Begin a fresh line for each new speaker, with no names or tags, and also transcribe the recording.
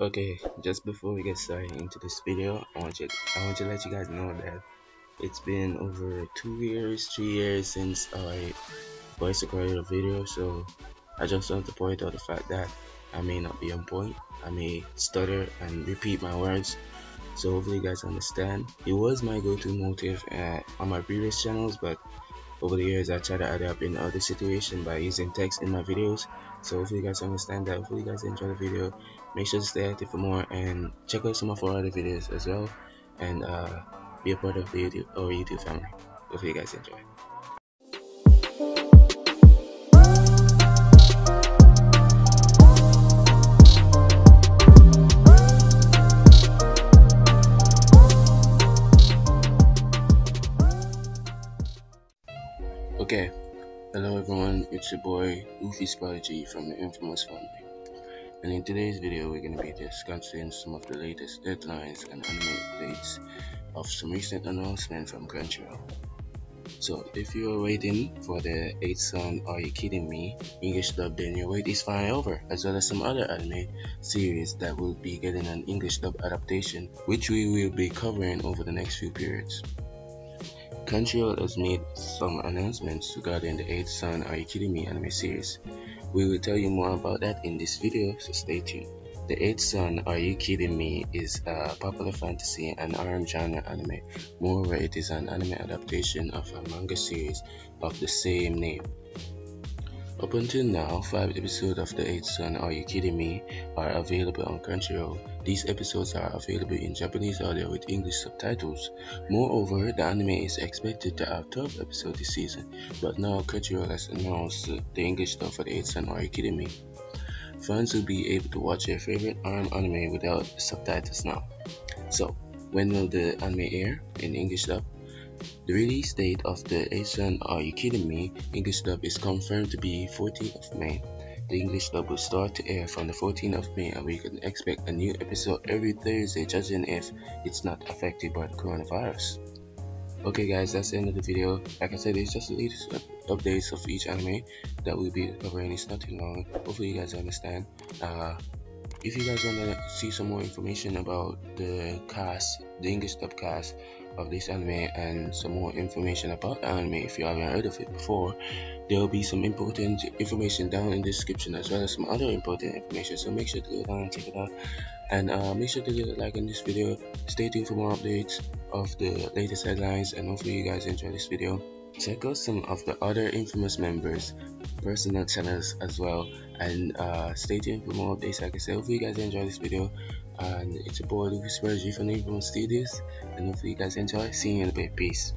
Okay, just before we get started into this video, I want you I want to let you guys know that it's been over two years, three years since I voice recorded a video, so I just want to point out the fact that I may not be on point, I may stutter and repeat my words, so hopefully you guys understand. It was my go-to motive uh, on my previous channels, but over the years I try to adapt in other situations by using text in my videos. So hopefully you guys understand that hopefully you guys enjoy the video make sure to stay active for more and check out some of our other videos as well. And uh, be a part of the YouTube, our YouTube family. Hopefully you guys enjoy Okay, hello everyone, it's your boy Luffy's Prodigy from the Infamous family. And in today's video, we're going to be discussing some of the latest deadlines and anime updates of some recent announcements from Crunchyroll. So, if you're waiting for the 8th Son Are You Kidding Me English dub, then your wait is finally over, as well as some other anime series that will be getting an English dub adaptation, which we will be covering over the next few periods. Crunchyroll has made some announcements regarding the 8th Son Are You Kidding Me anime series. We will tell you more about that in this video, so stay tuned. The 8th Son Are You Kidding Me is a popular fantasy and harem genre anime. Moreover, it is an anime adaptation of a manga series of the same name. Up until now, 5 episodes of The 8th Son Are You Kidding Me are available on Crunchyroll. These episodes are available in Japanese audio with English subtitles. Moreover, the anime is expected to have 12 episodes this season, but now Crunchyroll has announced the English dub for The 8th Son Are You Kidding Me. Fans will be able to watch their favorite harem anime without subtitles now. So, when will the anime air in English dub? The release date of the 8th Son Are You Kidding Me English dub is confirmed to be 14th of May. The English dub will start to air from the 14th of May and we can expect a new episode every Thursday judging if it's not affected by the coronavirus. Okay guys, that's the end of the video. Like I said, it's just the latest updates of each anime that we'll be covering. It's not too long. Hopefully you guys understand. Uh, if you guys want to see some more information about the cast, the English dub cast, of this anime and some more information about anime if you haven't heard of it before there will be some important information down in the description as well as some other important information so make sure to go down and check it out. And uh, make sure to leave a like on this video. Stay tuned for more updates of the latest headlines and hopefully you guys enjoy this video check out some of the other infamous members personal channels as well and uh, stay tuned for more updates. Like i said hopefully you guys enjoy this video and it's a boy Lucas G from Infamous Studios and hopefully you guys enjoy. Seeing you in a bit. Peace